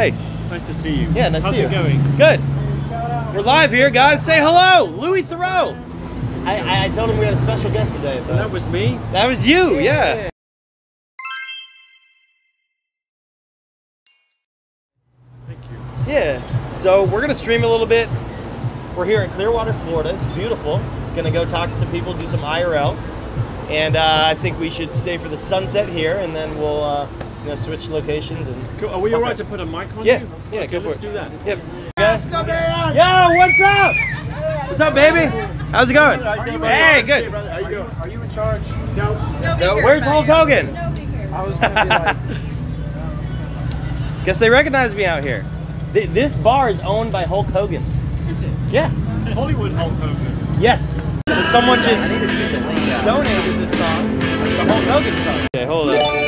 Hey. Nice to see you. Yeah, nice How's to see you. How's it you. going? Good. We're live here, guys. Say hello, Louis Theroux. I, I, I told him we had a special guest today, but That was me. that was you. Yeah. Thank you. Yeah. So we're gonna stream a little bit. We're here in Clearwater, Florida. It's beautiful. Gonna go talk to some people, do some IRL, and uh, I think we should stay for the sunset here, and then we'll uh, you know switch locations and. Cool. Are we alright to put a mic on Yeah. you? Yeah. Okay, Go for let's it. do that. Yep. Guys. Yo, what's up? What's up, baby? How's it going? Hey, good. Are you, are you in charge? No. no. Where's Hulk Hogan? I was gonna be like, Guess they recognize me out here. This bar is owned by Hulk Hogan. Is it? Yeah. Hollywood Hulk Hogan. Yes. So someone just donated this song, the Hulk Hogan song. Okay, hold on.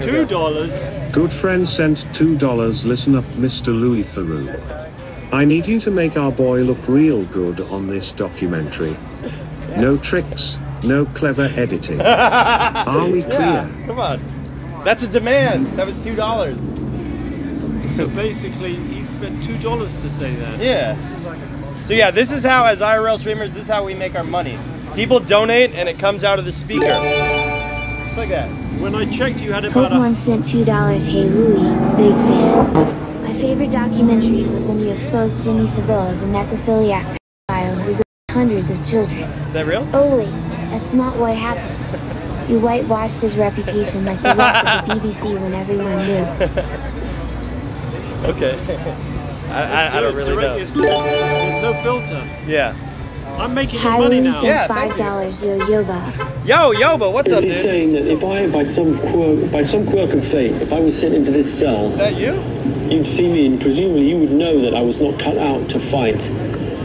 Two dollars. Good friend sent $2. Listen up, Mr. Louis Theroux. I need you to make our boy look real good on this documentary. No tricks, no clever editing. Are we Yeah, clear? come on. That's a demand. That was two dollars. So basically, he spent two dollars to say that. Yeah. So yeah, this is how, as IRL streamers, this is how we make our money. People donate, and it comes out of the speaker. Just like that. When I checked, you had about Pokemon a. sent two dollars. Hey Louie, big fan. My favorite documentary was when you exposed Jimmy Savile as a necrophiliac child who raped hundreds of children. Is that real? Oh wait, that's not what happened. You whitewashed his reputation like the rest of the BBC when everyone knew. Okay. I, I, I don't really know. There's no filter. Yeah. I'm making Hi money now. Yeah, sent thank five dollars. Yo Yoba. Yo, Yoba, what's up, He's dude? Is saying that if I, by some quirk, by some quirk of fate, if I was sent into this cell, that you? you'd see me, and presumably you would know that I was not cut out to fight.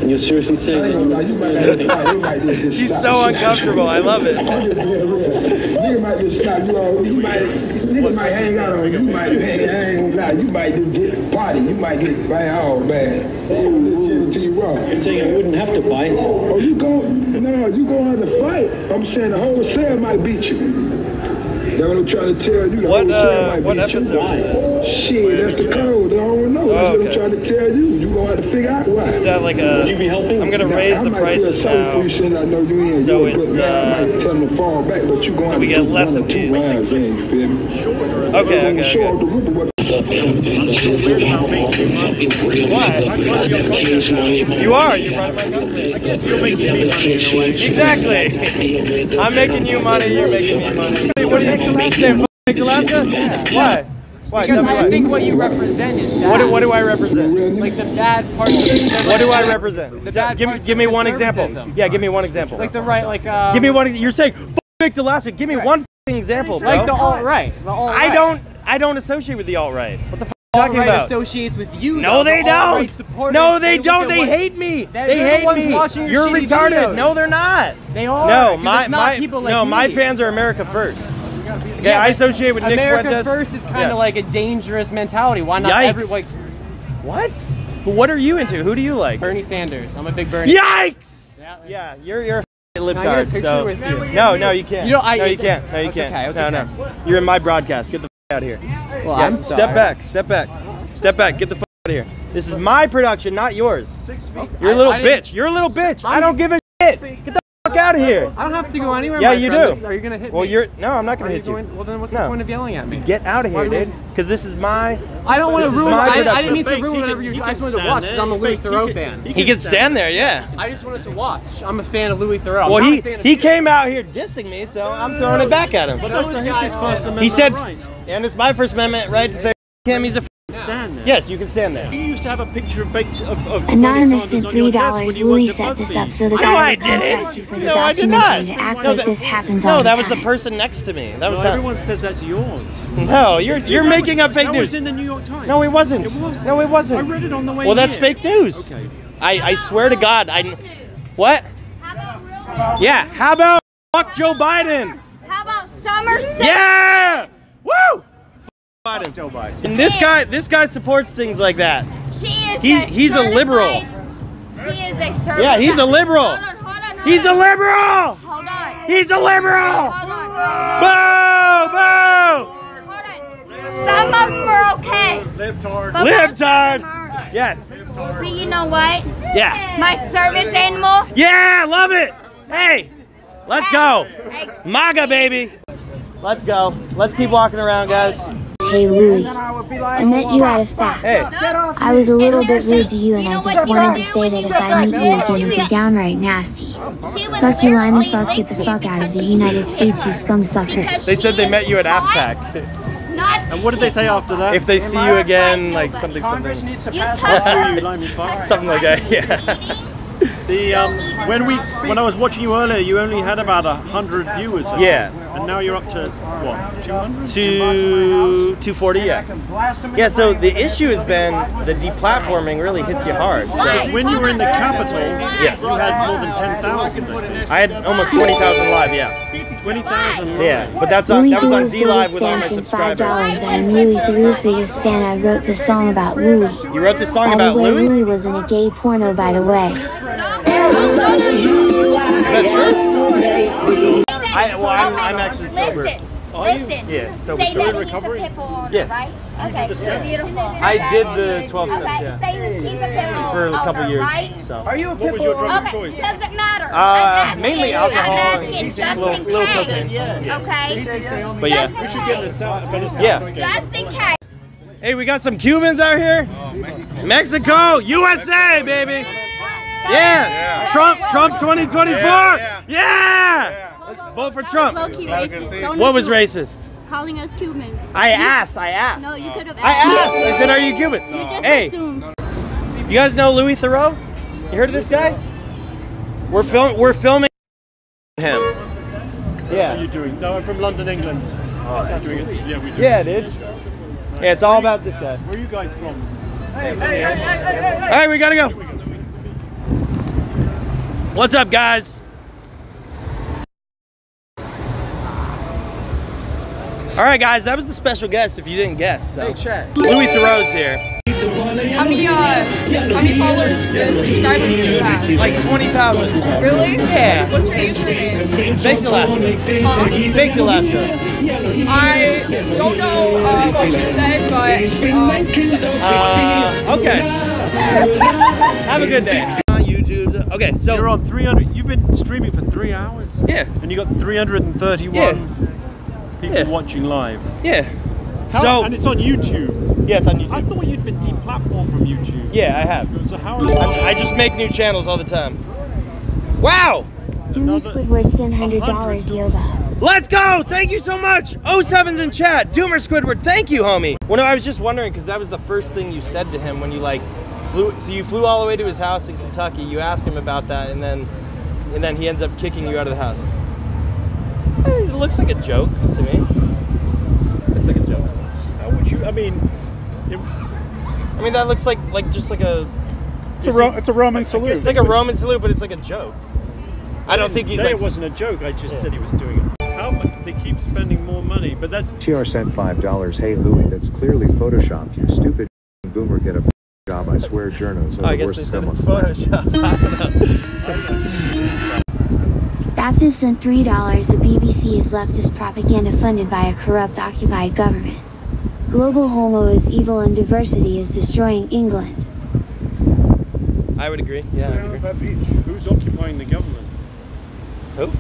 And you're seriously saying that you He's so uncomfortable. I love it. Nigga might just stop you. You might, nigga might hang out on you. You might hang, I ain't gonna lie. You might just get party. You might get man, oh man. To you wrong. You're saying I wouldn't have to fight. Oh, you go? No, you go on the fight. I'm saying the whole cell might beat you. That's what I'm trying to tell you. The What whole uh, might what beat episode you. is this? Shit, that's the code. I don't know. That's Oh, what. I'm trying to tell you. You gonna have to figure out why. Is that like Would you be helping? I'm gonna Now, raise I the prices now. you I know you ain't So good, it's, but man, I uh, might tell them to fall back, but you going so we to get less of these. rounds in, you feel me? Okay, okay, okay. The Ruger would Why? You are. You're running my company. I guess you're making me money in a way. Exactly. I'm making you money. You're making me money. What do you say? F- Nick Alaska? Why? Why? Tell because me I why. think what you represent is bad. What do, what do I represent? like the bad parts of conservatism. What do I represent? The bad Give me, parts give of me one example. Yeah, give me one example. Like the right, like um, Give me one. You're saying F- Nick Alaska. Give me one example, bro. like the alt right. The alt I don't. I don't associate with the alt right. What the f- are you talking about? associates with you. No, though. they The don't. No, they don't. They what- hate me. They the hate me. You're retarded. videos. No, they're not. They are. No, my my people like no, my fans are America first. Okay, Yeah, I associate with Nick America first is kind of Yeah. like a dangerous mentality. Why not Yikes. every like what? But what are you into? Who do you like? Bernie Sanders? I'm a big Bernie. Yikes! Yeah. Yeah, you're you're a f***ing Can I get a libtard. So no, no, you can't. You know, I- no, you can't. No, you can't. okay, no, no. You're in my broadcast. Get the out of here. Well, Yeah, I'm step sorry. back. Step back. Step back. Get the f- out of here. This is my production, not yours. You're a little I didn't- bitch. You're a little bitch. I I'm- don't give a shit. Get the fuck out of here. I don't have to go anywhere. Yeah, my you friend. do. This- Are you gonna hit Well, me? Well, you're no. I'm not gonna you hit you. going- Well, then what's No. the point of yelling at me? Get out of here, do dude. Because this is my. I don't want to ruin. my I, I didn't mean to ruin he whatever can- you. I just wanted to watch because I'm a Louis Baked, Theroux fan. He can stand there, yeah. I just wanted to watch. I'm a fan of Louis Theroux. Well, he a fan of he came out here dissing me, so I'm throwing it back at him. But that's not his First Amendment He said, and it's my First Amendment right to say him. He's a. F- Stand there. yes, you can stand there. You used to have a picture of baked of, of Anonymous Sanders sent on your three dollars. when Louis worked at set this up so the No, guy I didn't. you for the No, I did not. to act No, like that- this happens No, all that the was the person next to me. That was Well, not. everyone says that's yours. No, you're you're making up fake that news. was in the New York Times. No, it wasn't. It was. No, it wasn't. I read it on the way Well, that's here. fake news. Okay. I I swear to God, I. What? Yeah. How about fuck Joe Biden? How about Somerset? Yeah. Woo. Biden. Joe Biden. And this guy, this guy supports things like that. She is He- a he's a liberal. certified- She is a certified. Yeah, he's a liberal. Hold on, hold on, hold He's a liberal. Hold on. He's a liberal. Hold on, hold on. Boo! Boo! Hold on. Some of them are okay. Libtard. Yes. But you know what? Yeah. My service animal. Yeah, love it. Hey, let's go. MAGA, baby. Let's go. Let's keep walking around, guys. Hey Louie, I met you at a fact. Hey. I was a little bit rude to you and I just wanted to say that if I meet you again, it'd be downright nasty. She was Fuck you, Lima, literally fuck get the fuck out of the United States, you scum sucker. They said they met you at hot, AFPAC. And what did they say after that? If they see you again, like something, something, you Screw touch you, something like that. Yeah. The um, when we when I was watching you earlier, you only had about a hundred viewers. I think. Yeah. And now you're up to what? Two hundred. Two, 240, yeah. Yeah, so the issue has been the deplatforming really hits you hard. So When you were in the capital, Yes. you had more than ten thousand. I had almost 20,000 live, yeah. Twenty thousand. Yeah, but that's on, Louis that was on Theroux's D Live biggest with all my fan sent five subscribers. dollars. I am Louis Theroux's biggest fan. I wrote this song about Louis. You wrote this song By the about way, Louis? Louis was in a gay porno, by the way. I, well, I'm, I'm actually sober. Listen, Are you? Yeah, sober, Say sober. that recovery? she's a pit bull owner, Yeah. right? Okay, the steps? beautiful. I did the 12 steps, Okay, yeah. say that she's a pit bull For a couple owner, years, right? so. What was your drug of Okay, choice? doesn't matter. Uh, mainly alcohol I'm asking just little- in little case. cocaine. Okay? But yeah. Just We should get this out. better sound Yeah. Just in case. Hey, we got some Cubans out here. Mexico, USA, baby. Yeah. Trump, Trump 2024. Yeah. Vote for Trump. Low-key racist. Don't What was racist? Calling us Cubans. I asked. I asked. No, you could have asked. I asked. I said, "Are you Cuban?" You just Hey, assumed. you guys know Louis Theroux? You heard of this guy? We're film. We're filming him. Yeah. What are Yeah. you doing? No, I'm from London, England. Oh, doing it- Yeah, we do. Yeah, dude. Yeah, it's all about this guy. Where are you guys from? Hey, hey, hey, hey! All right, we gotta go. What's up, guys? All right, guys, that was the special guest. If you didn't guess, so. Louis Theroux's here. How many, uh, how many followers, uh, subscribers do you have? Like twenty thousand. Really? Yeah. What's your username? Baked Alaska. Huh? Baked Alaska. I don't know uh, what you said, but uh, Uh, okay. Have a good day. On YouTube. Okay, so You're on 300. You've been streaming for three hours, yeah, and you got 331 Yeah. people Yeah. watching live. yeah. How- So and it's on YouTube. yeah, it's on YouTube. I thought you'd been deplatformed from YouTube. Yeah, I have. So how? I, I just make new channels all the time. Wow. Doomy Squidward sent hundred dollars yoga. Let's go! Thank you so much! 07's in chat. Doomer Squidward, thank you, homie. Well, no, I was just wondering because that was the first thing you said to him when you like flew. So you flew all the way to his house in Kentucky. You ask him about that, and then and then he ends up kicking you out of the house. Eh, It looks like a joke to me. It Looks like a joke. How would you? I mean, it, I mean, that looks like like just like a. It's a, Ro- it's a Roman salute. It's like a Roman salute, but it's like a joke. I don't think he's say like. it wasn't a joke. I just said he was doing it. How much? They keep spending more money, but that's TR sent $5. Hey Louis, that's clearly photoshopped. You stupid boomer, get a f- job. I swear journos Oh, are I the guess worst they scum said on the planet. Photoshop. Baptist sent three dollars. The BBC is leftist propaganda funded by a corrupt occupied government. Global homo is evil and diversity is destroying England. I would agree. Yeah, I would agree. who's occupying the government? Who?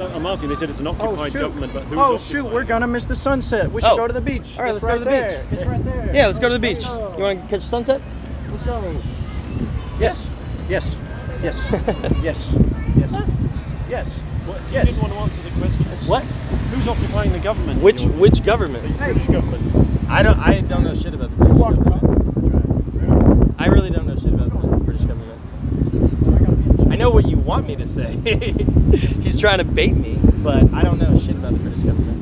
I'm, uh, asking. They said it's an oh, occupied shoot. government, but who's Oh occupying? shoot, we're gonna miss the sunset. We should Oh. go to the beach. All right, it's let's go to right the there. beach. It's right there. Yeah, let's go to the beach. You want to catch the sunset? Let's go. Yes. Yes. Yes. yes. Yes. Yes. What, you Yes. didn't want to answer the question. What? Who's occupying the government? Which which government? the British government. I don't I don't know shit about the British government. I really don't know shit about the British government. I know what you want me to say. He's trying to bait me, but I don't know shit about the British government.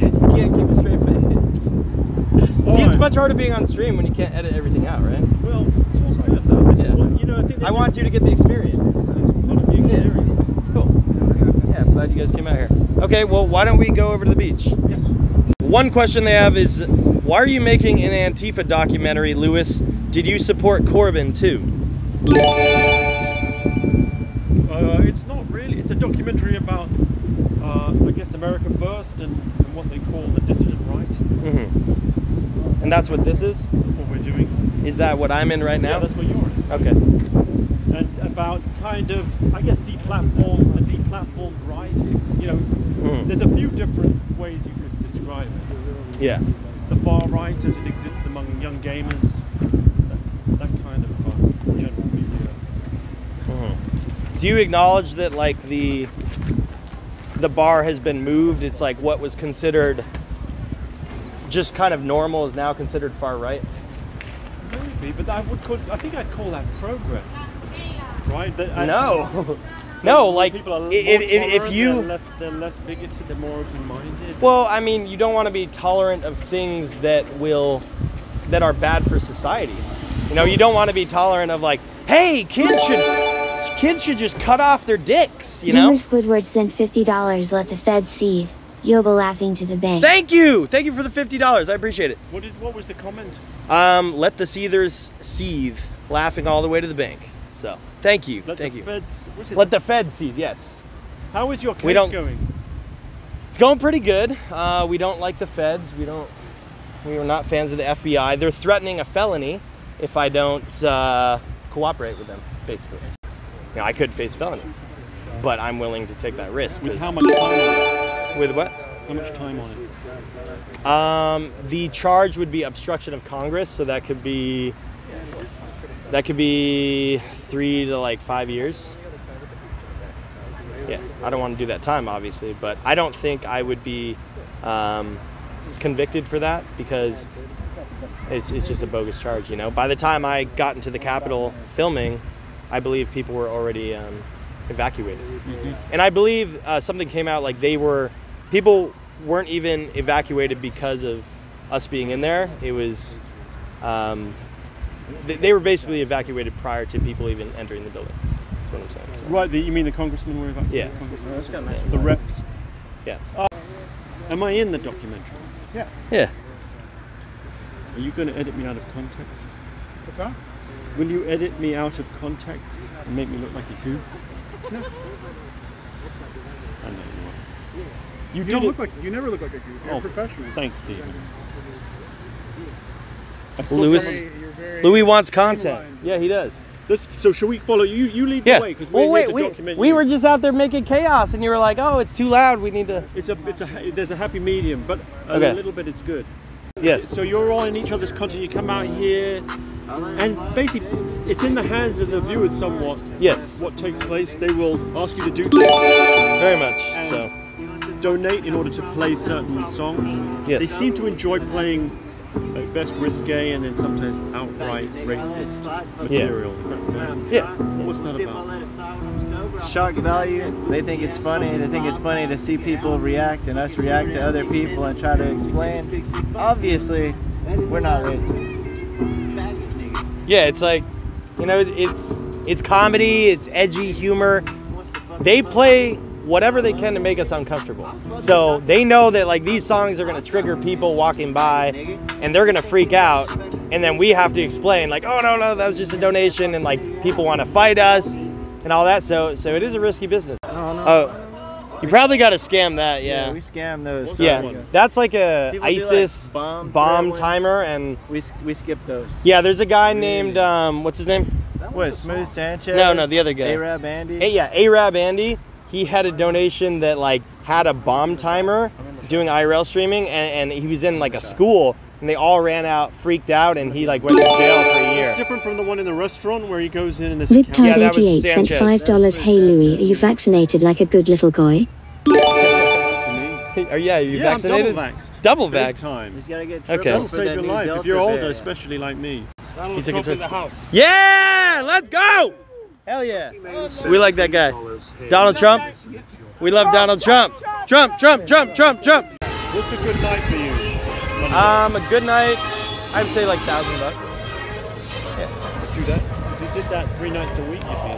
you can't keep a straight face. See, it's much harder being on stream when you can't edit everything out, right? Well, it's all good though. Yeah. what, you know, I think I want you to get the experience. This is part of the experience. Cool. Yeah, I'm glad you guys came out here. Okay, well, why don't we go over to the beach? Yes. One question they have is why are you making an Antifa documentary, Louis? Did you support Corbyn too? Uh, it's not really. It's a documentary about, uh, I guess, America First and, and what they call the dissident right. Mm-hmm. And that's what this is? What we're doing. Is that what I'm in right now? Yeah, that's what you're in. Okay. And about kind of, I guess, deplatform, a deplatformed right. You know, Mhm. there's a few different ways you could describe it. Yeah. The far right, as it exists among young gamers, that, that kind of uh, general media. Mhm. Do you acknowledge that like the the bar has been moved? It's like what was considered just kind of normal is now considered far right. Maybe, but I would call, I think I'd call that progress, right? That- I- No. No, like people are if, if, if you they're less, they're less bigoted, they're more open-minded. Well, I mean, you don't want to be tolerant of things that will that are bad for society. You know, you don't want to be tolerant of like, hey, kids should kids should just cut off their dicks, you know? Doomer Squidward sent $50 let the Fed seed. Yoba laughing to the bank. Thank you. Thank you for the $50. I appreciate it. What did? What was the comment? Um, let the seethers seethe, laughing all the way to the bank. So, thank you. Let thank the you. Feds. What's it? Let the Fed seethe, yes. How is your case We don't- going? It's going pretty good. Uh, we don't like the feds. We don't. We are not fans of the FBI. They're threatening a felony if I don't uh, cooperate with them. Basically, you know, I could face felony, but I'm willing to take that risk. With how much time on it? With what? How much time on it? Um, the charge would be obstruction of Congress, so that could be that could be three to like five years. Yeah, I don't want to do that time, obviously, but I don't think I would be um, convicted for that because it's, it's just a bogus charge. You know, by the time I got into the Capitol filming, I believe people were already um, evacuated, and I believe uh, something came out like they were people weren't even evacuated because of us being in there. It was um, they, they were basically evacuated prior to people even entering the building. That's what I'm saying. So. Right. The, you mean the congressmen were evacuated? Yeah. Congressmen. That's got nice The reps. Yeah. Uh, am I in the documentary? Yeah. Yeah. Are you going to edit me out of context? What's that? Will you edit me out of context and make me look like a goof? No. I know you are. You, You, don't look like you never look like a goof. You're Oh, a professional. Thanks, Stephen. Louis, someone- You're very Louis wants content. Yeah, he does. Let's- so shall we follow you? You lead Yeah. the way because we're Well, wait, here to we, document we you. were just out there making chaos, and you were like, "Oh, it's too loud. We need to." It's a, it's a, there's a happy medium, but a Okay. little bit it's good. Yes. So you're all in each other's content. You come out here, and basically, it's in the hands of the viewers somewhat. Yes. What takes place? They will ask you to do things, Very much. So. donate in order to play certain songs. Yes. They seem to enjoy playing at best risque and then sometimes outright racist material. Is that fair? Yeah. What's that about? Shock value. They think it's funny. They think it's funny to see people react and us react to other people and try to explain. Obviously, we're not racist. Yeah, it's like, you know, it's it's comedy, it's edgy humor. They play whatever they can to make us uncomfortable. So they know that like these songs are gonna trigger people walking by, and they're gonna freak out, and then we have to explain like, oh no no, that was just a donation, and like people want to fight us, and all that. So so it is a risky business. Oh, no. Oh, you probably got to scam that, yeah. we scam those. Yeah, that's like a People do, like, ISIS bomb bomb timer, and We, we skip those. yeah, there's a guy named um, what's his name? What, Smooth Sanchez? No, no, the other guy. Arab Andy? A- yeah, Arab Andy. He had a donation that like had a bomb timer doing IRL streaming, and, and he was in like a school, and they all ran out, freaked out, and he like went to jail for a year. It's different from the one in the restaurant where he goes in and there's a camera. Yeah, that was Libtard88 sent $5. Hey Louie, are you vaccinated like a good little guy? Are oh, yeah, are you Yeah, I'm vaccinated? double vaxxed. Double vaxxed. time. He's got to get Okay. triple That'll for save your new life if you're older, variant. especially like me. He took a twist. the house. Yeah, let's go. Hell yeah. We like that guy. Donald Trump. We love Donald Trump. Trump, Trump, Trump, Trump, Trump. What's a good night for you? Um, a good night. I'd say like thousand bucks. do that. If you did that three nights a week, you'd be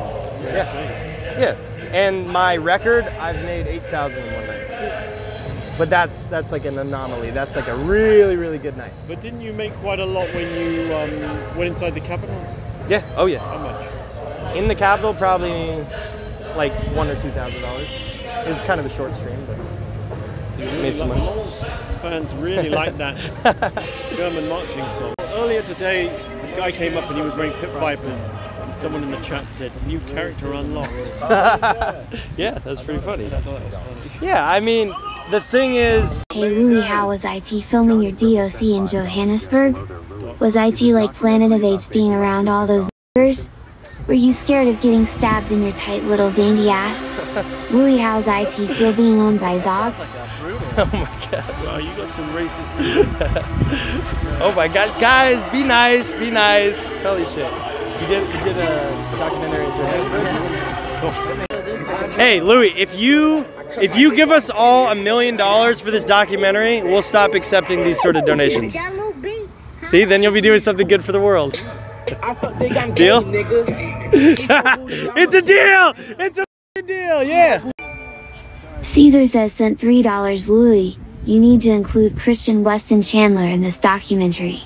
fair Yeah. Yeah, and my record, I've made eight thousand in one night. But that's that's like an anomaly. That's like a really really good night. But didn't you make quite a lot when you um, went inside the Capitol? Yeah. Oh yeah. How much? In the Capitol, probably like one or two thousand dollars. It was kind of a short stream, but made some money. Fans really like that German marching song. Earlier today, a guy came up and he was wearing pit vipers. And someone in the chat said, "New character unlocked." yeah, that's pretty funny. Yeah, I mean, the thing is, Hey Louie, how was IT filming your DOC in Johannesburg? Was IT like Planet of Apes being around all those niggers? Were you scared of getting stabbed in your tight little dandy ass? Louie, how's IT feel being owned by Zog? oh my god. Wow, you got some racist feelings. Oh my gosh, guys, be nice, be nice. Holy shit. You did, you did a documentary in Johannesburg? It's cool. Hey, Louis, if you if you give us all a million dollars for this documentary, we'll stop accepting these sort of donations. Got little beats. See, then you'll be doing something good for the world. Deal? it's a deal! It's a deal, yeah! Caesar says sent $3 Louis, you need to include Christian Weston Chandler in this documentary.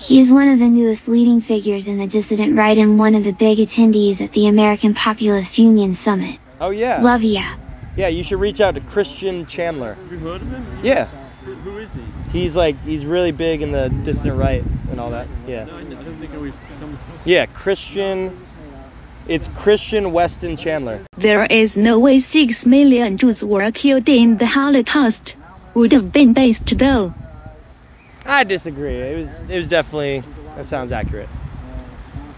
He is one of the newest leading figures in the dissident right and one of the big attendees at the American Populist Union Summit. Oh yeah. Love ya. Yeah, you should reach out to Christian Chandler. Have you heard of him? Yeah. Who, who is he? He's like he's really big in the dissident right and all that. Yeah. No, I don't think we've come. Yeah, Christian it's Christian Weston Chandler. There is no way six million Jews were killed in the Holocaust. Would have been based though. I disagree. It was it was definitely that sounds accurate.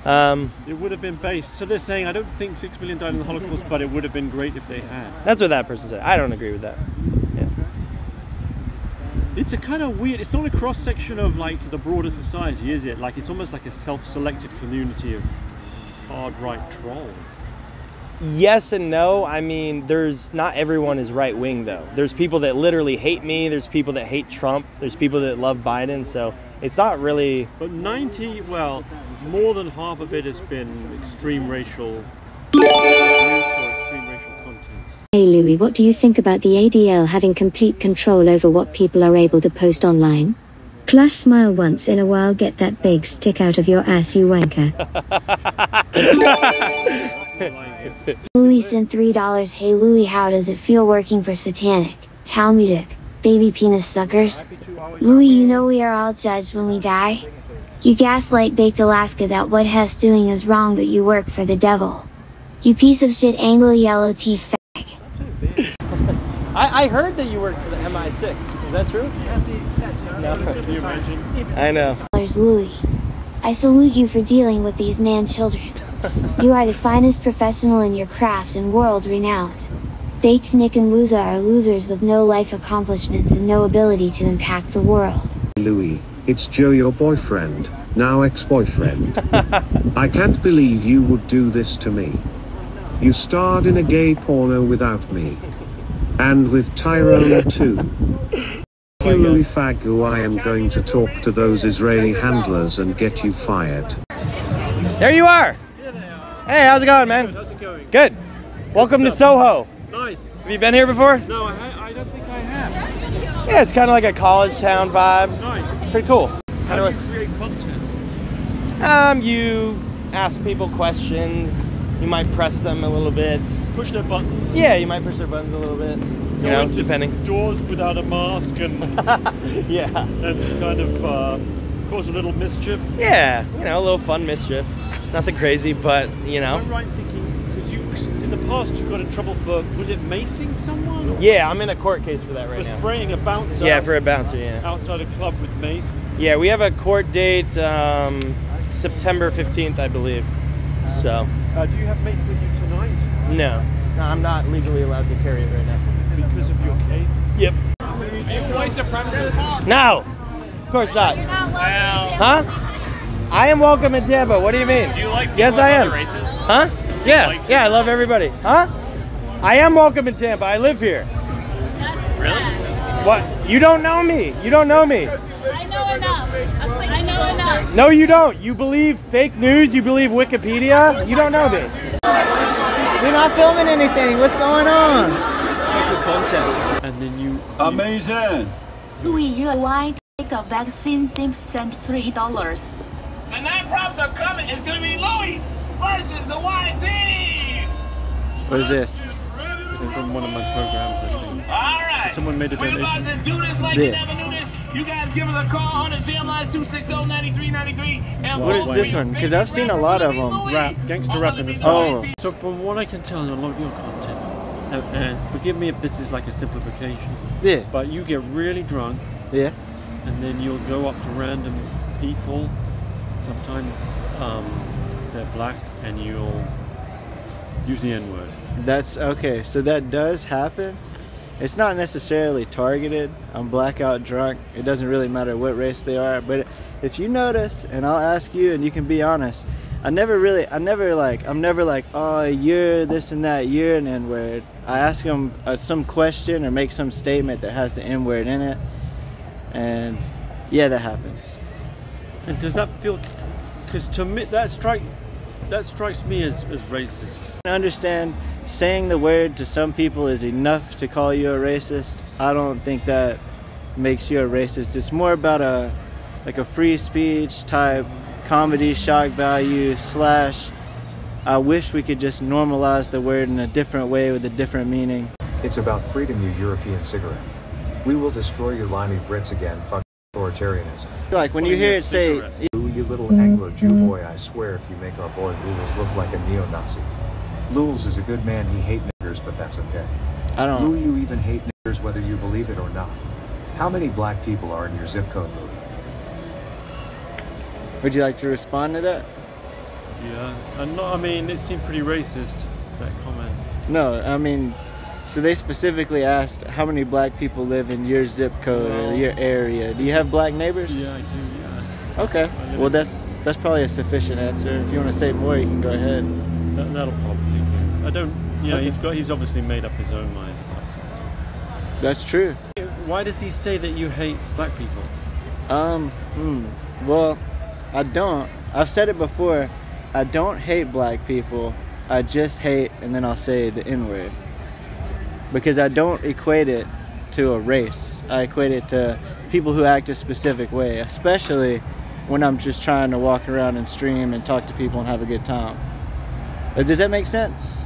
Um, It would have been based. So they're saying I don't think six million died in the Holocaust, but it would have been great if they had. that's what that person said. I don't agree with that. It's a kind of weird. It's not a cross section of like the broader society, is it? Like it's almost like a self-selected community of hard right trolls. Yes and no. I mean, there's not everyone is right wing though. There's people that literally hate me. There's people that hate Trump. There's people that love Biden. So it's not really. But 90, well, more than half of it has been extreme racial Hey Louis, what do you think about the ADL having complete control over what people are able to post online? Class smile once in a while, get that big stick out of your ass, you wanker. Louis sent $3 Hey Louis, how does it feel working for satanic, Talmudic, baby penis suckers? Louis, you know we are all judged when we die. You gaslight baked Alaska that what Hess doing is wrong but you work for the devil. You piece of shit Anglo yellow teeth I, I heard that you worked for the MI6. Is that true? That's No. Can you imagine? I know. dollars Louis. I salute you for dealing with these man children. You are the finest professional in your craft and world renowned. Baked Nick and Wooza are losers with no life accomplishments and no ability to impact the world. Louis, it's Joe, your boyfriend, now ex boyfriend. I can't believe you would do this to me. You starred in a gay porno without me. And with Tyrone too. You Louis Fagu, I am going to talk to those Israeli handlers and get you fired. There you are. Hey, how's it going, man? How's it going? Good. Welcome to Soho. Nice. Have you been here before? No, I, I don't think I have. Yeah, it's kind of like a college town vibe. Nice. Pretty cool. How do you create content? Um, you ask people questions. You might press them a little bit. Push their buttons. Yeah, you might push their buttons a little bit. You Go know, depending. Doors without a mask and Yeah. and kind of uh, cause a little mischief. Yeah, you know, a little fun mischief. Nothing crazy, but you know. Am I right thinking because you in the past you got in trouble for was it macing someone? Yeah, I'm in a court case for that right for now. For spraying a bouncer. Yeah, for a bouncer. Yeah. outside a club with mace. Yeah, we have a court date um, September 15th, I believe. So, Uh, do you have mates with you tonight no, no, I'm not legally allowed to carry it right now. because of your case? Yep. Are you white supremacist? No, of course not. Huh? I am welcome in Tampa. What do you mean? Do you like Yes, I am. other races? Huh? Yeah, like yeah, I love everybody. Huh? I am welcome in Tampa. I live here. Really? What? You don't know me. You don't know me. I know enough. I know enough. No, you don't. You believe fake news. You believe Wikipedia. You don't know me. We're not filming anything. What's going on? content. And then you Amazing. Louis, you are. Take a vaccine seems sent three dollars. The nine props are coming. It's gonna be Louis versus the White Thieves. What is this? it's from one of my programs, I think. All right. Someone made a We're about to do this like Yeah. you never knew this. You guys give us a call on the GM line 260-9393. And What is we'll this one? Because I've seen a lot of them. Rap, gangster rap in the Oh. So from what I can tell in a lot of your content, and, and forgive me if this is like a simplification, Yeah. but you get really drunk, Yeah. and then you'll go up to random people. Sometimes um, they're black, and you'll use the N word. That's okay. So that does happen. It's not necessarily targeted. I'm blackout drunk. It doesn't really matter what race they are. But if you notice, and I'll ask you, and you can be honest, I never really, I never like, I'm never like, oh, you're this and that, you're an N word. I ask them uh, some question or make some statement that has the N word in it. And yeah, that happens. And does that feel? Because to me, that strike that strikes me as, as racist. I understand saying the word to some people is enough to call you a racist. I don't think that makes you a racist. It's more about a like a free speech type comedy shock value slash I wish we could just normalize the word in a different way with a different meaning. It's about freedom, you European cigarette. We will destroy your limey Brits again, fuck authoritarianism. Like when you hear it say Ooh, you little Anglo-Jew mm-hmm. boy, I swear if you make our boy Lules look like a neo-Nazi. Lules is a good man, he hate niggers, but that's okay. I don't- Lou, you even hate niggers whether you believe it or not. How many black people are in your zip code, Lou? Would you like to respond to that? Yeah, and not, I mean, it seemed pretty racist that comment. No, I mean, so they specifically asked how many black people live in your zip code or your area. Do you have black neighbors? Yeah, I do. Yeah, Okay. I live Well, in- that's that's probably a sufficient answer. If you want to say more, you can go ahead. that, that'll probably do. I don't. You know, Okay. he's got. He's obviously made up his own mind. about something. That's true. Why does he say that you hate black people? Um. Hmm. Well, I don't. I've said it before. I don't hate black people. I just hate, and then I'll say the N word. Because I don't equate it to a race. I equate it to people who act a specific way, especially when I'm just trying to walk around and stream and talk to people and have a good time. Uh, Does that make sense?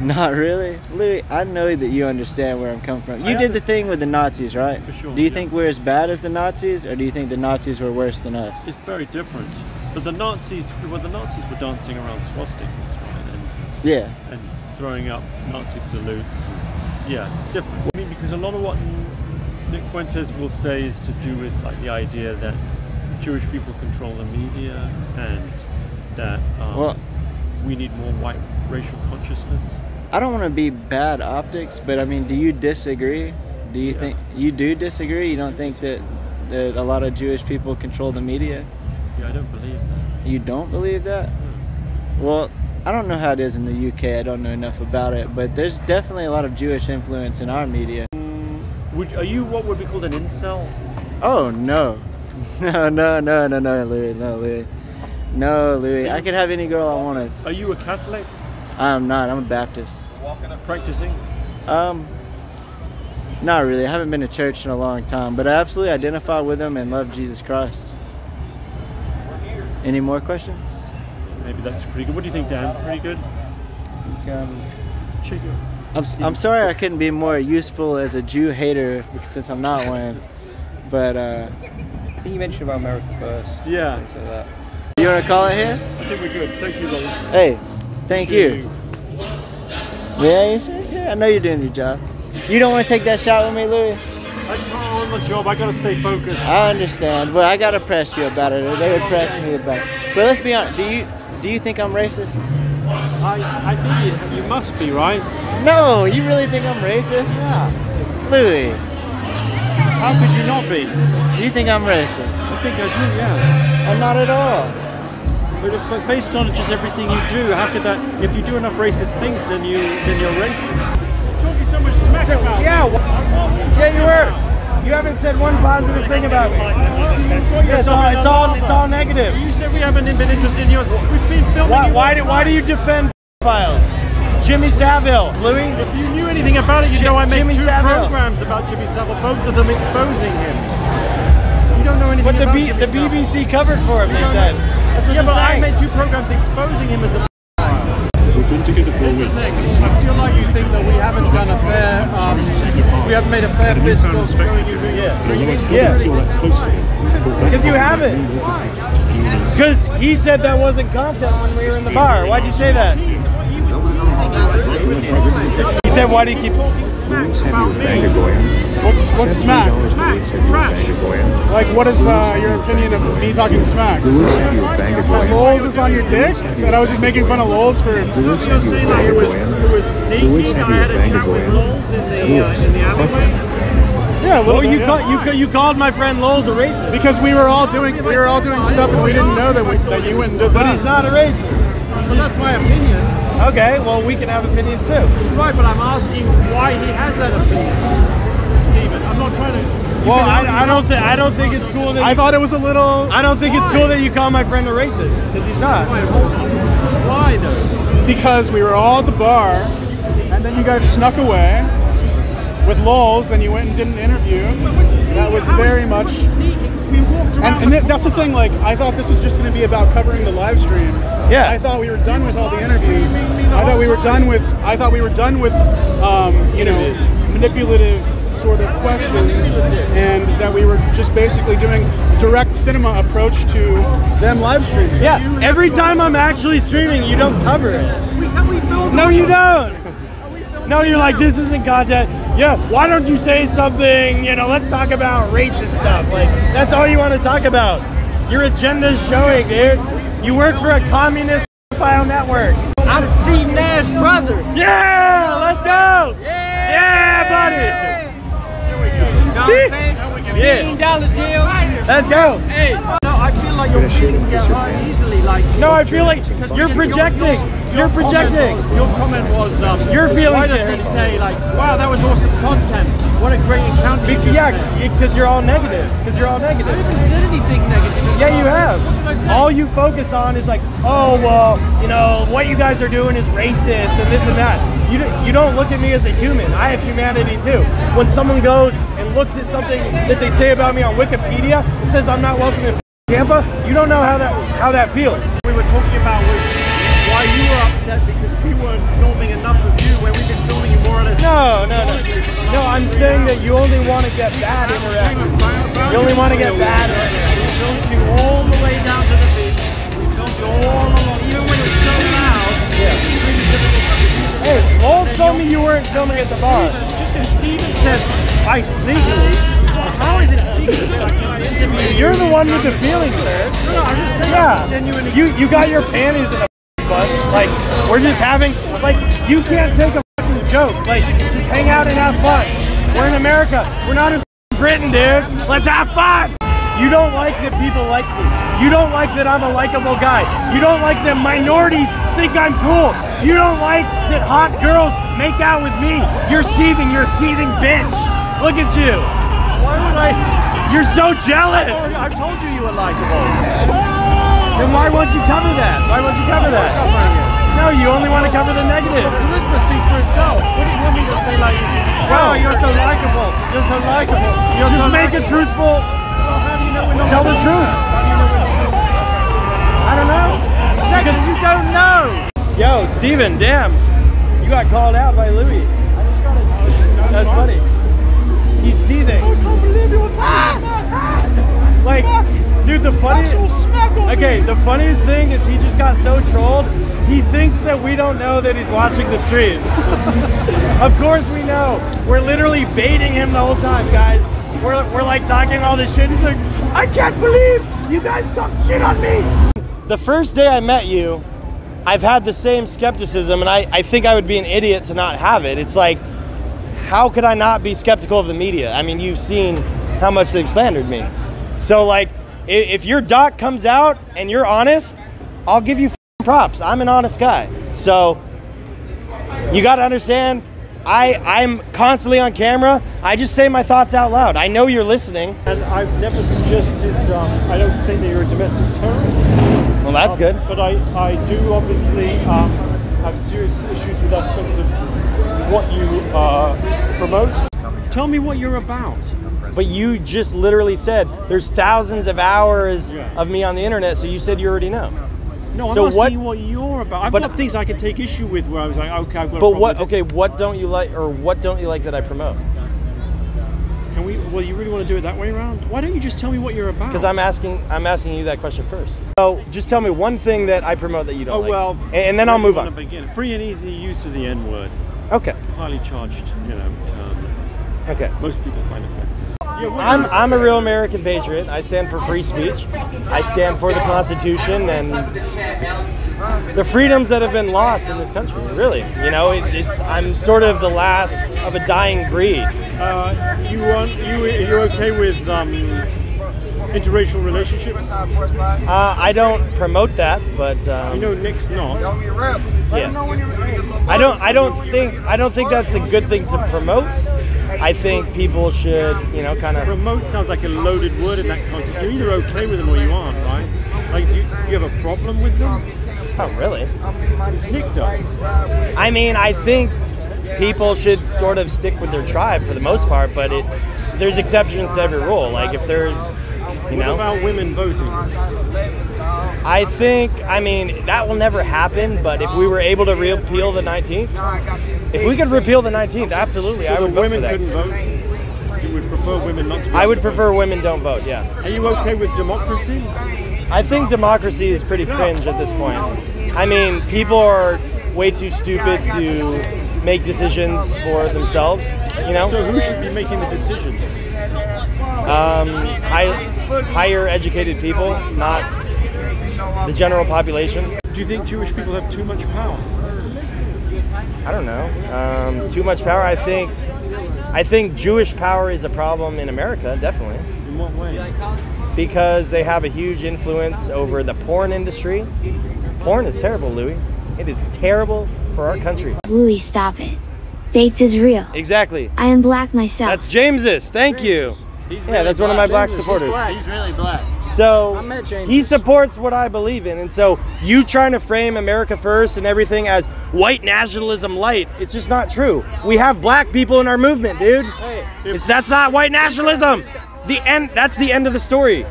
Not really. Louis, I know that you understand where I'm coming from. You I did the thing with the Nazis, right? For sure, Do you yeah. think we're as bad as the Nazis, or do you think the Nazis were worse than us? It's very different. But the Nazis, well, the Nazis were dancing around swastikas, right? And, Yeah. and throwing up Nazi salutes. And, yeah, it's different. I mean, because a lot of what Nick Fuentes will say is to do with like the idea that Jewish people control the media and that um, Well- we need more white racial consciousness. I don't want to be bad optics, but I mean, do you disagree? Do you think you do disagree? You don't think that that a lot of Jewish people control the media? Yeah, I don't believe that. You don't believe that? Well, I don't know how it is in the UK. I don't know enough about it, but there's definitely a lot of Jewish influence in our media. Would, are you what would be called an incel? Oh no, no, no, no, no, no, Louis, no, Louis, no, Louis. I could have any girl I wanted. Are you a Catholic? I'm not. I'm a Baptist. Practicing? Um, not really. I haven't been to church in a long time, but I absolutely identify with him and love Jesus Christ. Any more questions? Maybe that's pretty good. What do you think, Dan? Pretty good? Um, Chicken. I'm, s- I'm sorry I couldn't be more useful as a Jew hater since I'm not one. But uh, I think you mentioned about America first. Yeah. Things like that. you want to call it here? I think we're good. Thank you, Lois. Hey, thank you. Yeah, you sure? yeah, I know you're doing your job. You don't want to take that shot with me, Louis? I can't on the job. I gotta stay focused. I understand, but I gotta press you about it. or They would press me about it. But let's be honest. Do you do you think I'm racist? I, I think you, you must be, right? No, you really think I'm racist? Yeah. Louis, How could you not be? you think I'm racist? I think I do, yeah. I'm not at all. But, if- but based on just everything you do, how could that? If you do enough racist things, then you then you're racist. You're talking so much smack about. me. Yeah, yeah, you were. You haven't said one positive thing about me. Yeah, it's all, it's all, it's all negative. You said we haven't been interested in yours. We've been filming. Why, you why, do, why do you defend files? Jimmy Savile, Louis. If you knew anything about it, you Ji- know I made Jimmy two Savile. programs about Jimmy Savile, both of them exposing him. You don't know anything But the, about B, Jimmy the Savile. BBC covered for him, they said. That's what Yeah, but I saying. made two programs exposing him as a. We've been together for a week. I feel like you think that we haven't done a fair, um, we haven't made a fair fist of showing you Yeah. Yeah. Yeah. Because you haven't. Because he said that wasn't content when we were in the bar. Why'd you say that? He said, why do you keep. Louis, have you a bag of Goya? What's what's smack? $70, Louis, have you a bag of Goya? Like, what is uh, your opinion of me talking smack? Louis, have you a bag of That Goya? Lols is on your dick? That I was just making fun of Lols for. Louis, have you a bag of Goya? Louis, have you a bag of Goya? Louis, fuck him. Yeah, a little Oh, bit, you, yeah. call, you, you called my friend Lowe's a racist. Because we were all doing we were all doing stuff and we didn't know that we, that you went and did that. But he's not a racist. Well, that's my opinion. Okay, well, we can have opinions too. Right, but I'm asking why he has that opinion. Steven, I'm not trying to. Well, I, I don't think I don't think it's cool that I thought it was a little. I don't think it's cool that you call my friend a racist because he's not. Why though? because we were all at the bar, and then you guys snuck away with Lols, and you went and did an interview. That was very much. We And, and th- that's the thing. Like, I thought this was just going to be about covering the live streams. Yeah. I thought we were done with all the interviews. I thought we were done with. I thought we were done with, um, you know, manipulative sort of questions, and that we were just basically doing direct cinema approach to them live streaming. Yeah, every time I'm actually streaming, you don't cover it. No, you don't. No, you're like, this isn't content. Yeah, why don't you say something? You know, let's talk about racist stuff. Like, that's all you want to talk about. Your agenda's showing, dude. You work for a communist file network. I'm Steve Nash's brother. Yeah, let's go. Yeah, buddy. You know what I'm saying? Yeah. Million dollar deal. Let's go. Hey, no, I feel like your feelings get hurt easily. Like No, I feel like you're projecting. You're projecting. Your comment was, um, Your feelings doesn't say like, "Wow, that was awesome content. What a great encounter." you Yeah, because you're all negative. Because you're all negative. I haven't said anything negative. Yeah, you have. What did I say? All you focus on is like, oh well, you know what you guys are doing is racist and this and that. You don't, you don't look at me as a human. I have humanity too. When someone goes and looks at something that they say about me on Wikipedia and says I'm not welcome in Tampa, you don't know how that how that feels. we were talking about was why you were upset because we weren't filming enough of you where we've been filming you more or less. No, no, no. No, I'm saying that you only want to get bad interaction. You only want to get bad We filmed you all the way down to the beach. We filmed you all along, even when it's so loud. Yeah. It's extremely difficult. Hey, Lowell told me you weren't filming at the bar. Just because Steven says I sneakily, how is it sneakily? Like, I interviewed you. You're the one with the feelings, sir. No, no, I'm just saying. Yeah. Genuinely. You you got your panties in a butt. Like we're just having like you can't take a fucking joke. Like just hang out and have fun. We're in America. We're not in Britain, dude. Let's have fun. You don't like that people like me. You don't like that I'm a likable guy. You don't like that minorities think I'm cool. You don't like that hot girls make out with me. You're seething. You're a seething bitch. Look at you. Why would I? You're so jealous. I told you you were likable. Then why won't you cover that? Why won't you cover that? No, you only want to cover the negative. Charisma speaks for itself. What do you want me to say like, wow, you're so likable. You're so likable. You're Just so make a likable." truthful. Well, how do you know we're Tell the truth. How do you know we're not I don't know. Because you don't know. Yo, Steven, damn. You got called out by Louis. That's funny. He's seething. Like, dude, the funniest. Okay, the funniest thing is he just got so trolled. He thinks that we don't know that he's watching the streams. of course we know. We're literally baiting him the whole time, guys. We're, we're like talking all this shit. He's like, I can't believe you guys talk shit on me. The first day I met you, I've had the same skepticism, and I, I think I would be an idiot to not have it. It's like, how could I not be skeptical of the media? I mean, you've seen how much they've slandered me. So, like, if your doc comes out and you're honest, I'll give you props. I'm an honest guy. So, you got to understand, I, I'm constantly on camera. I just say my thoughts out loud. I know you're listening. And I've never suggested, um, I don't think that you're a domestic terrorist. Well, that's Um, good. But I, I do obviously um, have serious issues with aspects of what you uh, promote. Tell me what you're about. But you just literally said there's thousands of hours of me on the internet, so you said you already know. No, I'm so asking what? you what you're about. I've but- got things I can take issue with where I was like, okay, I've got. But what? Okay, what don't you like, or what don't you like that I promote? Can we? Well, you really want to do it that way around? Why don't you just tell me what you're about? Because I'm asking, I'm asking you that question first. So just tell me one thing that I promote that you don't like. Oh like. well, and, and then I'll move on. Begin. Free and easy use of the N word. Okay. Highly charged, you know, term. Okay. Most people find offensive. Yeah, what I'm, I'm a real American patriot. I stand for free speech. I stand for the Constitution and the freedoms that have been lost in this country. Really, you know, it, it's I'm sort of the last of a dying breed. Uh, you want you you're okay with um, interracial relationships? Uh, I don't promote that, but um, You know, Nick's not. Yeah. I don't. I don't think. I don't think that's a good thing to promote. I think people should, you know, kind of. Promote sounds like a loaded word in that context. You're either okay with them or you aren't, right? Like, do you, do you have a problem with them? Oh, really? Nick does. I mean, I think people should sort of stick with their tribe for the most part, but it there's exceptions to every rule. Like if there's, you What know, about women voting? I think. I mean, that will never happen. But if we were able to repeal the 19th, if we could repeal the 19th, absolutely, I would vote for women that. couldn't vote? You would prefer women not to vote? I would prefer women don't vote. Yeah. Are you okay with democracy? I think democracy is pretty cringe at this point. I mean, people are way too stupid to make decisions for themselves. You know, So who should be making the decisions? um, high, higher educated people, not the general population. Do you think Jewish people have too much power? I don't know. Um, too much power. I think. I think Jewish power is a problem in America, definitely, In what way? because they have a huge influence over the porn industry. Porn is terrible, Louis. It is terrible for our country. Louis, stop it. Bates is real. Exactly. I am black myself. That's James's. Thank you. Yeah, that's one of my black supporters. He's really black. So I met James. he supports what I believe in, and so you trying to frame America first and everything as white nationalism light, it's just not true. We have black people in our movement, dude. It's- that's not white nationalism. The end. That's the end of the story.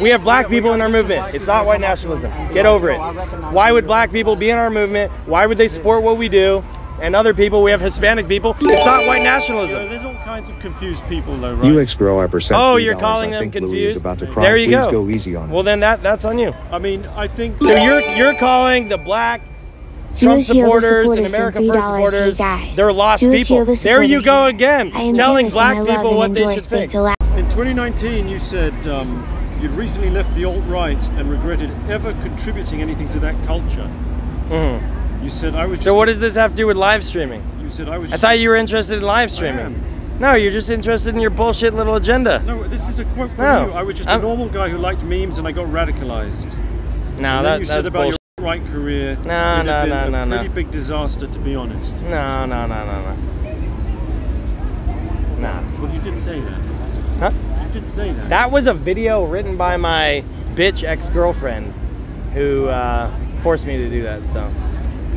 We have black people in our movement. It's not white nationalism. Get over it. Why would black people be in our movement? Why would they support what we do? And other people, we have Hispanic people. It's not white nationalism. know, there's all kinds of confused people, though, right? UX Grower percent. Oh, $3. you're calling I them confused? about to cry. There you Please go. go easy on him. Well, then that that's on you. I mean, I think. So you're you're calling the black Trump Jewish Yoga supporters and supporters America First supporters, they're lost Jewish people. Yoga There you go again, telling Jewish black and I love people what they should think. In 2019, you said um, you'd recently left the alt right and regretted ever contributing anything to that culture. Mhm. You said I was. So what does this have to do with live streaming? You said I was. I thought you were interested in live streaming. No, you're just interested in your bullshit little agenda. No, this is a quote from No, you. I was just I'm- a normal guy who liked memes and I got radicalized. No, that, you that's said about bullshit. your right career. No, no, no, a no, no. Pretty big disaster, to be honest. No, no, no, no, no. Nah. Well, you did say that. Huh? You did say that. That was a video written by my bitch ex-girlfriend who uh, forced me to do that. So,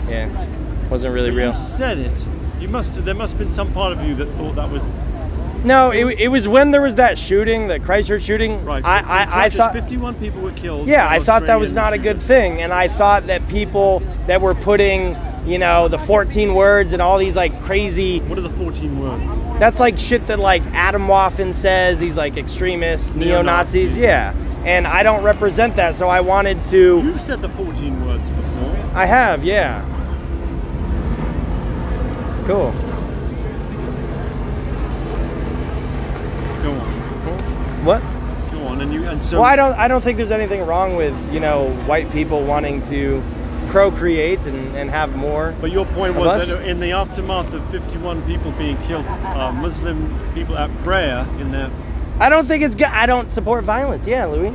yeah, wasn't really But real. You said it. You must. There must have been some part of you that thought that was No, it, it was when there was that shooting, the Christchurch shooting. right. I, I, I thought, 51 people were killed. yeah, I thought that was not a good thing, and I thought that people that were putting, you know, the 14 words and all these like crazy. What are the 14 words? That's like shit that like Atomwaffen says. These like extremists, neo Nazis. Neo-Nazis. Yeah, and I don't represent that, so I wanted to. You've said the 14 words before. I have, yeah. Cool. Go on. What? Go on. And you. And so. well, I don't. I don't think there's anything wrong with you know white people wanting to procreate and, and have more. But your point was us. that in the aftermath of 51 people being killed, uh, Muslim people at prayer in their. I don't think it's. I don't support violence. Yeah, Louis.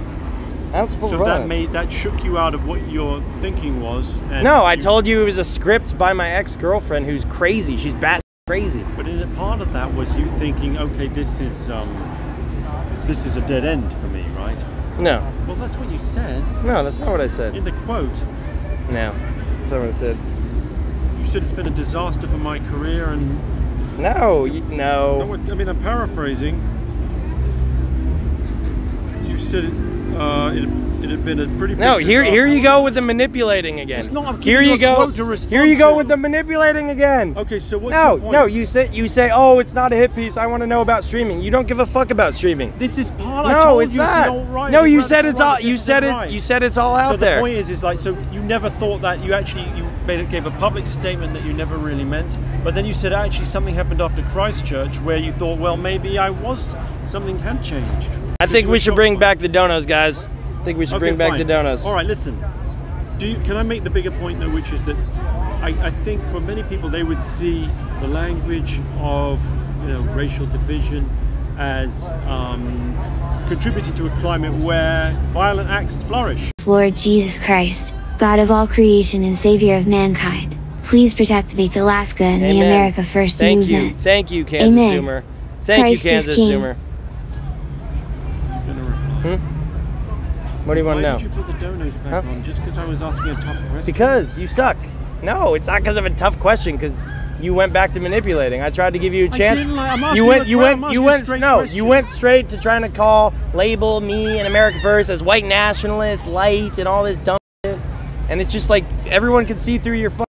So that made that shook you out of what your thinking was. And no, I you- told you it was a script by my ex-girlfriend who's crazy. She's bat crazy. But in a part of that was you thinking, okay, this is um, this is a dead end for me, right? No, Well, that's what you said no, that's not what I said. in the quote. No, that's not what I said. You said it's been a disaster for my career, and No, y- No, no. I mean, I'm paraphrasing. You said it, uh, it It had been a pretty. No, here, here you go with the manipulating again. It's not, here you go. Here you go to. with the manipulating again. Okay, so what's no, no, you say you say, oh, it's not a hit piece. I want to know about streaming. You don't give a fuck about streaming. This is part. I No, told it's you not. alt-right, no, you said it's all. You said it. You said it's all so out there. the point is, is like, so you never thought that you actually you gave a public statement that you never really meant, but then you said actually something happened after Christchurch where you thought, well, maybe I was something had changed. I think we should bring back the donos, guys. I think we should Okay, bring back fine. the donos. All right, listen. Do you, can I make the bigger point though, which is that I, I think for many people they would see the language of you know racial division as um, contributing to a climate where violent acts flourish. Lord Jesus Christ, God of all creation and Savior of mankind, please protect Baked Alaska and the America First Thank movement. you, thank you, Kansas Amen. Zoomer. Thank Christ you, is Kansas King. Zoomer. Hmm? What do you want Why to know? did you put the donos back Huh? on? Just because I was asking a tough question. Because you suck. No, it's not because of a tough question. Because you went back to manipulating. I tried to give you a I chance. didn't like- I'm you you went. a You went. I'm You went. No, question. you went straight to trying to call label me and America First as white nationalist, light, and all this dumb shit. And it's just like everyone can see through your fucking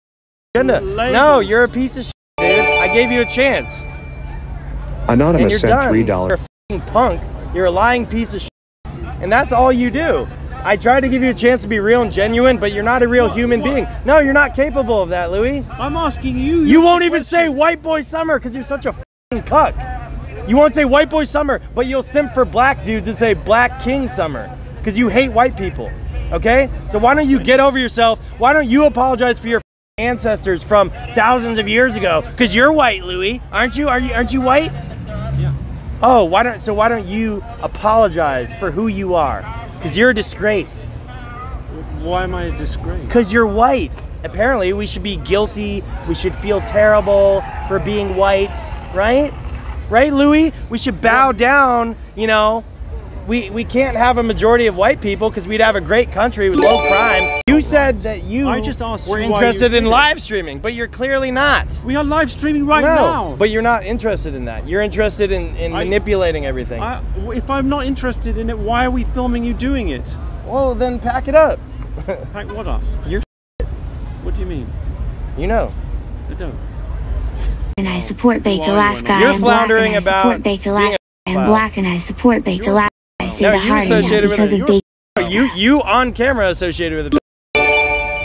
agenda. No, you're a piece of shit, dude. I gave you a chance. and Anonymous you're sent done. three You're a punk. You're a lying piece of shit. And that's all you do. I tried to give you a chance to be real and genuine, but you're not a real human being. No, you're not capable of that, Louis. I'm asking you. You won't even say white boy summer because you're such a fucking cuck. You won't say white boy summer, but you'll simp for black dudes and say black king summer because you hate white people. Okay? So why don't you get over yourself? Why don't you apologize for your ancestors from thousands of years ago? Because you're white, Louis, aren't you? Are you? Aren't you white? Yeah. Oh, why don't? So why don't you apologize for who you are? Because you're a disgrace. Why am I a disgrace? Because you're white. Apparently, we should be guilty. We should feel terrible for being white, right? Right, Louis? We should bow down. You know, we we can't have a majority of white people because we'd have a great country with low crime. You said that you I just asked were interested you in live streaming, but you're clearly not. We are live streaming right no, now. but you're not interested in that. You're interested in, in I- manipulating everything. I, if I'm not interested in it, why are we filming you doing it? well, then pack it up. Pack what up? You're What do you mean? You know. I don't. And I support Baked Who are you Alaska. You're I am floundering I about support Baked being Alaska. I a am black and I support Baked Alaska. I say No, the you hard now associated with because it. of Baked. You you on camera associated with it.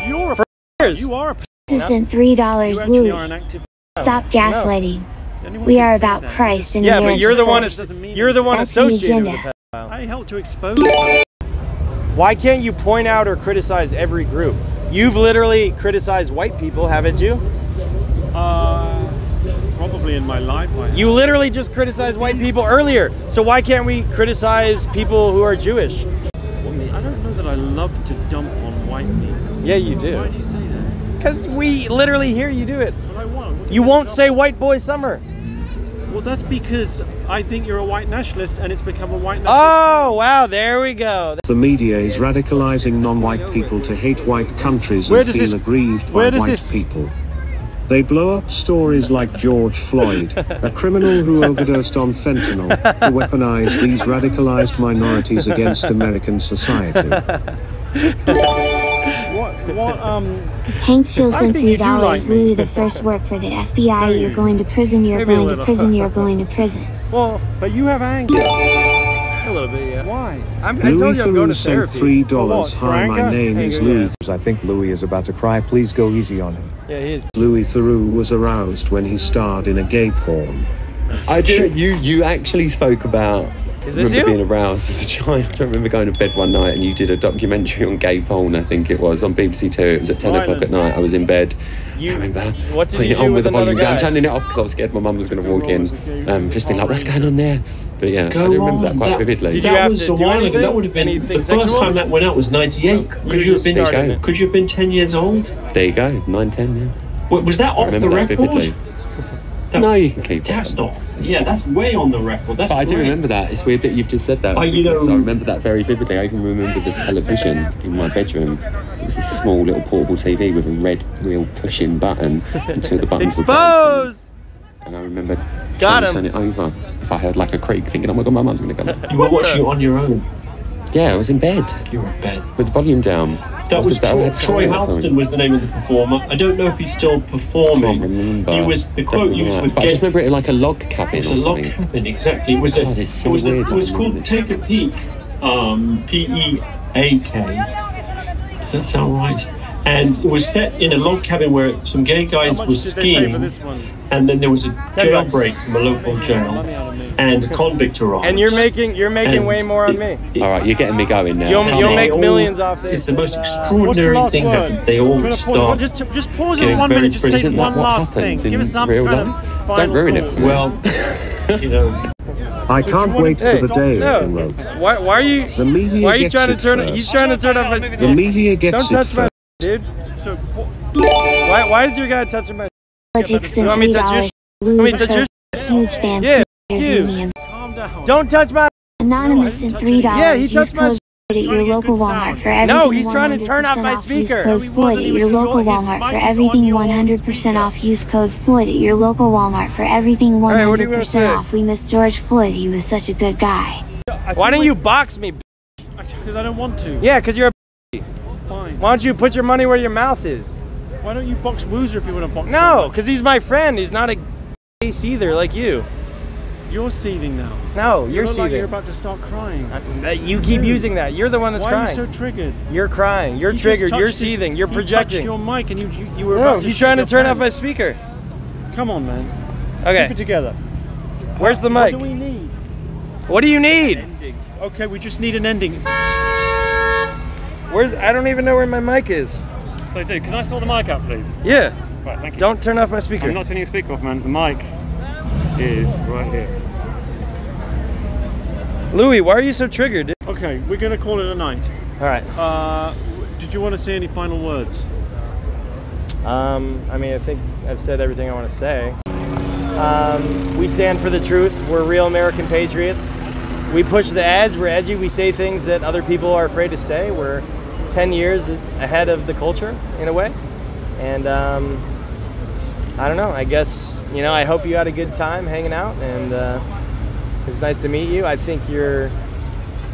You're a For years. You are a This isn't three dollars, You Louis. are an active. Stop gaslighting. Anyone We are about that. Christ and Yeah, America but you're the one. first. Doesn't mean You're the one That's the associated with agenda. the pedophile. I helped to expose. Why can't you point out or criticize every group? You've literally criticized white people, haven't you? Uh, probably in my life. I You literally just criticized white people earlier. So why can't we criticize people who are Jewish? I don't know that I love to dump on white people. Yeah, you do. Why do. do you say that? Because we literally hear you do it. But I won't. What You won't say white boy summer. Well, that's because I think you're a white nationalist, and it's become a white nationalist. Oh, wow, there we go. The media is radicalizing non-white people to hate white countries Where and feel this- aggrieved by white this- people. They blow up stories like George Floyd, a criminal who overdosed on fentanyl, to weaponize these radicalized minorities against American society. What? What? Um. Hank Chilson, and three dollars. like me. The first work for the FBI. you You're going to prison. You're Maybe going to prison. You're going to prison. Well, but you have anger. A little bit, yeah. Why? I'm, I told Louis you I'm going Theroux to sent therapy. three dollars. Hi, for my name Hey, is go Louis. I think Louis is about to cry. Please go easy on him. Yeah, he is. Louis Theroux was aroused when he starred in a gay porn. I do. You you actually spoke about. Is this remember you? being aroused as a child. I remember going to bed one night and you did a documentary on gay porn. I think it was on BBC Two. It was at ten Right, o'clock at night. I was in bed. You- I remember what did putting you it do on with with the volume another down, turning it off because I was scared my mum was going to walk in. Um, just being like, "What's going on there?" But yeah, Go I do remember on, that quite that- vividly. Did you that have was to a do while ago. anything? That would have been Anything the first sexual? time that went out was '98. Could You you have just been? started it. Could you have been ten years old? There you go, nine, ten. Yeah. Wa- Was that I off the remember that record? vividly. That- no, you can keep That's that. not. Yeah, that's way on the record. That's But I do great. remember that. It's weird that you've just said that. Oh, you know- I remember that very vividly. I even remember the television in my bedroom. It was a small little portable TV with a red real push-in button and two of the buttons were broken. Exposed! And I remember Got trying to turn it over if I heard like a creak, thinking, "Oh my god, my mum's gonna come." You were watching it on your own. Yeah, I was in bed. You were in bed. With the volume down. That I was I Troy, Troy time. Halston was the name of the performer. I don't know if he's still performing. Can't remember. He was the quote remember used was But I just remember it like a log cabin It's or a log cabin, exactly. It was a, God, it's so it was, a, weird, it was called one. Take a Peek, um, P E A K. Does that sound right? And it was set in a log cabin where some gay guys were much did they pay for skiing, this one? And then there was a jailbreak from a local jail, and a convict arrived. And you're making you're making And way more on me. All right, you're getting me going now. You'll, you'll make all- millions off this. It's the most What's the extraordinary thing word? happens. They all Try to pause- start. Just, just pause it getting one very minute. Just say one what last thing. Give us some real kind of final Don't ruin it for. Well, you know, I can't wait Hey, for the day, no. Finro. Why, why are you The media why are you trying to turn it? first. He's trying to turn off my. The media gets Don't it touch my first. dude. So, Why why is your guy touching my? Politics You want me to touch your? dollars. You want me to touch your? Louis huge fan. Yeah, Please you. review me and calm down. Don't touch my. Anonymous and three dollars. Yeah, he use touched my at your local Walmart for everything. No, he's trying to turn off 100% my off. Use code Floyd at your local Walmart for everything 100% off. Use code Floyd at your local Walmart for everything right, what do you wanna 100% off. We miss George Floyd. He was such a good guy. Why don't you box me? Because I don't want to. Yeah, because you're a. Fine. Why don't you put your money where your mouth is? Why don't you box Woozer if you want to box? No, because he's my friend. He's not a ace either, like you. You're seething now. No, You you're look like seething. you're about to start crying. Uh, You keep Dude. using that. You're the one that's Why crying. are you so triggered? You're crying. You're You triggered. You're touched his- seething. You're you projecting. touched your mic and you you, you were No, about to he's trying to turn off my speaker. Come on, man. Okay. Keep it together. Where's the mic? What do we need? What do you need? Okay, we just need an ending. Where's? I don't even know where my mic is. So, dude, can I sort the mic out, please? Yeah. Right, thank you. Don't turn off my speaker. I'm not turning your speaker off, man. The mic is right here. Louis, why are you so triggered? dude? Okay, we're gonna call it a night. All right. Uh, did you want to say any final words? Um, I mean, I think I've said everything I want to say. Um, we stand for the truth. We're real American patriots. We push the edge. We're edgy. We say things that other people are afraid to say. We're 10 years ahead of the culture in a way. And um, I don't know. I guess, you know, I hope you had a good time hanging out. And uh, it was nice to meet you. I think you're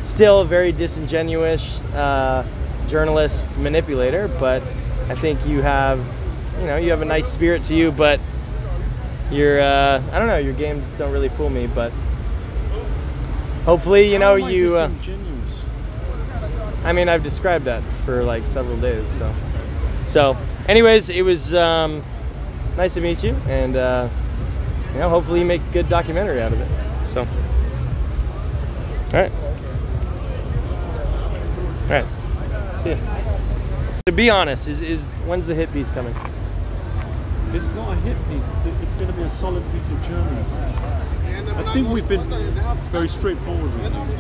still a very disingenuous uh, journalist manipulator, but I think you have, you know, you have a nice spirit to you. But your, uh, I don't know, your games don't really fool me. But hopefully, you know, How am I you. Disingenuous? I mean, I've described that for like several days. So, so, anyways, it was um, nice to meet you, and uh, you know, hopefully, you make a good documentary out of it. So, all right, all right, see you. To be honest, is is when's the hit piece coming? It's not a hit piece. It's, a, it's going to be a solid piece of journalism. I think we've been very straightforward with you,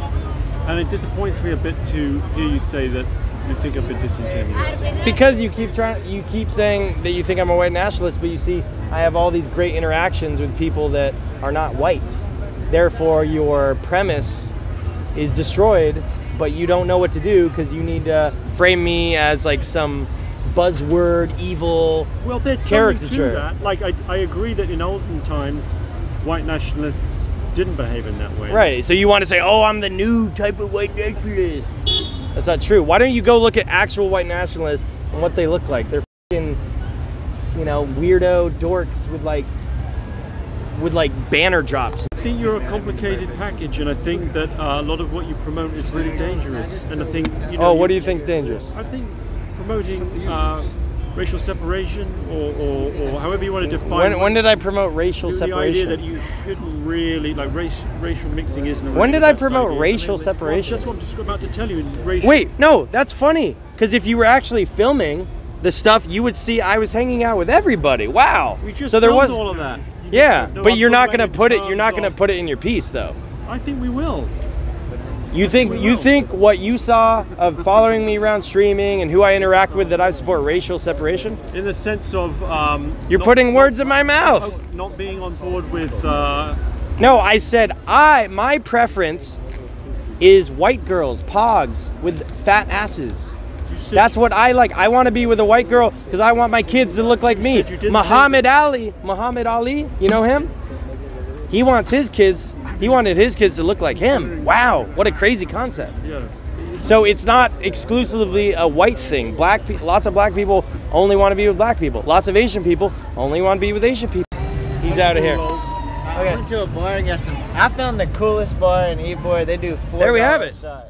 and it disappoints me a bit to hear you say that you think I've been disingenuous. Because you keep trying, you keep saying that you think I'm a white nationalist, but you see, I have all these great interactions with people that are not white. Therefore, your premise is destroyed, but you don't know what to do because you need to frame me as like some buzzword, evil Well, there's caricature. something to that. Like, I, I agree that in olden times, white nationalists didn't behave in that way. Right. So you want to say, "Oh, I'm the new type of white nationalist." That's not true. Why don't you go look at actual white nationalists and what they look like? They're fucking, you know, weirdo dorks with like, with like banner drops. I think you're a complicated package, and I think that uh, a lot of what you promote is really dangerous. And I think, you know, oh, what do you think's dangerous? I think promoting uh, racial separation, or, or, or however you want to define. When, when did I promote racial the separation? idea that you shouldn't really like race, racial mixing isn't. When did I promote idea. racial Well, separation? that's what I'm just about to tell you. Racial. Wait, no, that's funny. Because if you were actually filming the stuff, you would see I was hanging out with everybody. Wow. We just so there filmed was all of that. You Yeah, but you're not gonna put it. You're not gonna put it in your piece, though. I think we will. You think you think what you saw of following me around streaming and who I interact with that I support racial separation? In the sense of um, You're not- putting words in my mouth. not- Not being on board with. Uh, No, I said I my preference is white girls, pogs with fat asses. That's what I like. I want to be with a white girl because I want my kids to look like me. Muhammad Ali, Muhammad Ali, you know him? He wants his kids. He wanted his kids to look like him. Wow, what a crazy concept. yeah. So it's not exclusively a white thing. Black, pe- lots of black people only want to be with black people. Lots of Asian people only want to be with Asian people. He's out of here. I went to a bar and got some. I found the coolest bar in Ybor. They do four. There we have it. shot.